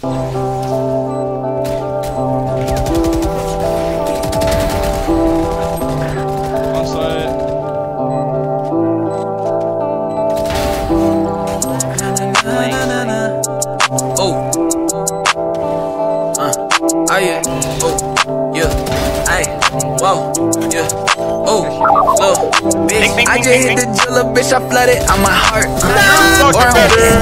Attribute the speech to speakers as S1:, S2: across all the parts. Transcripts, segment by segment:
S1: On
S2: I just hit the driller, bitch. I flooded on my heart. Uh. Or I'm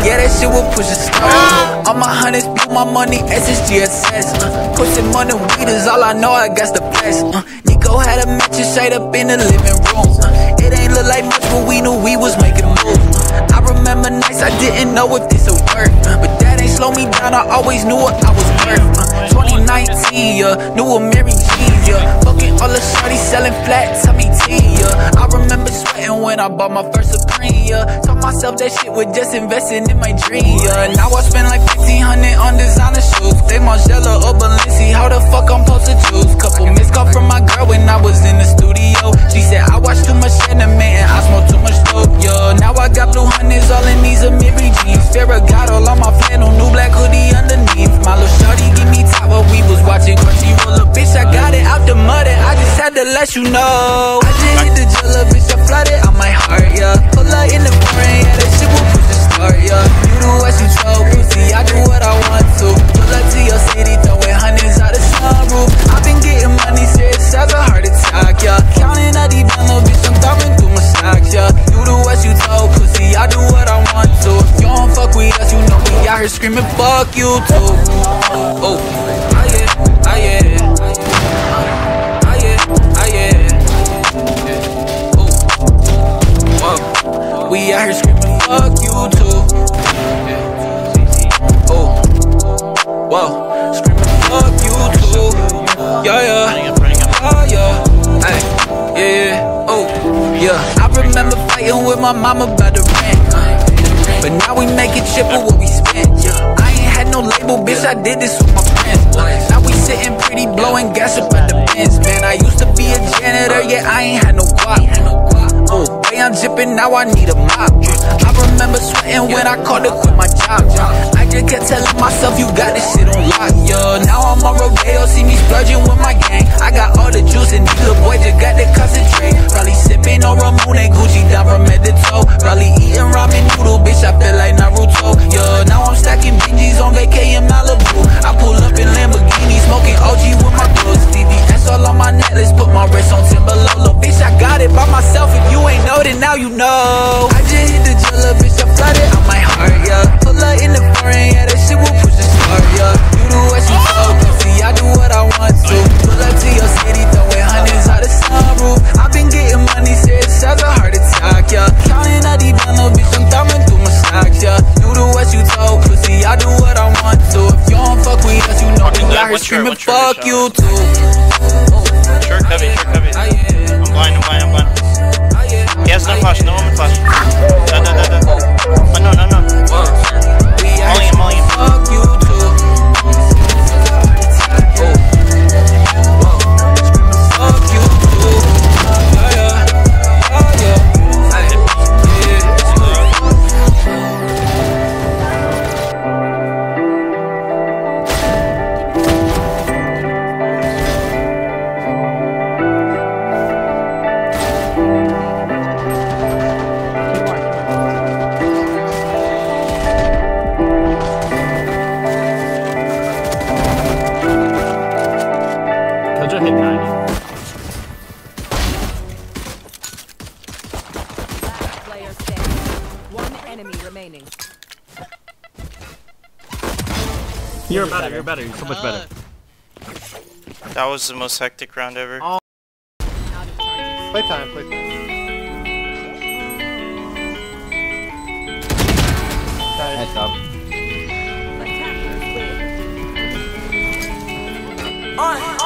S2: yeah, that shit will push a start. All my honeys, blew my money, SSGSS. Uh. Pushing money, weed is all I know. I got the bless. Uh. Nico had a mattress straight up in the living room. Uh. It ain't look like much, but we knew we was making moves. I remember nights I didn't know if this would work. uh, But that ain't slow me down, I always knew what I was worth. Uh, 2019, yeah, knew a Mary G, yeah. Fucking all the shorties selling flat, tummy tea, yeah. I remember sweating when I bought my first Supreme, yeah. Told myself that shit was just investing in my dream, yeah. Now I spend like 1500 on designer shoes. They Margiela or Balenci, let you know. I just hit the driller, bitch, I flooded on my heart, yeah. Pull up in the foreign, yeah, that shit will push the start, yeah. You do what you told, pussy, I do what I want to. Pull up to your city, throwing hundreds out the sunroof. I've been getting money, serious as a heart attack, yeah. Counting out these dollars, bitch, I'm thumbing through my stacks, yeah. You do what you told, pussy, I do what I want to. You don't fuck with us, you know we out here screaming, fuck you too. Oh, out here screaming, fuck you too. Oh, whoa. Screaming, fuck you too. Yeah, yeah. Oh, yeah. Ay, yeah, yeah. Oh, yeah. I remember fighting with my mama about the rent. But now we make it triple what we spent. I ain't had no label, bitch. I did this with my friends. Way now I need a mop. I remember sweating when I called to quit my job. I just kept telling myself, you got this shit on lock, yeah. Now I'm on Rodeo, see me splurging with my gang. I got all the juice and these little boy just got the concentrate. Probably sipping on Ramon and Gucci down from head to toe. Probably eating ramen noodle, bitch, I feel like then now you know. I just hit the driller, bitch, I flooded on my heart, yeah. Pull up in the foreign, yeah, that shit will push the start, yeah. You do what you told, pussy, I do what I want to. Pull up to your city, throwing hundreds out the sunroof. I've been getting money, serious as a heart attack, yeah. Counting out these dollars, bitch, I'm thumbing through my stacks, yeah. You do what you told, pussy, I do what I want to. If you don't fuck with us, you know we out here screaming, fuck you
S3: Player standing. One enemy remaining.
S4: You're better, you're better, you're so much better.
S1: That was the most hectic round ever.
S3: Out of charges.
S5: Playtime, playtime.
S6: Heads up.
S3: Attackers win.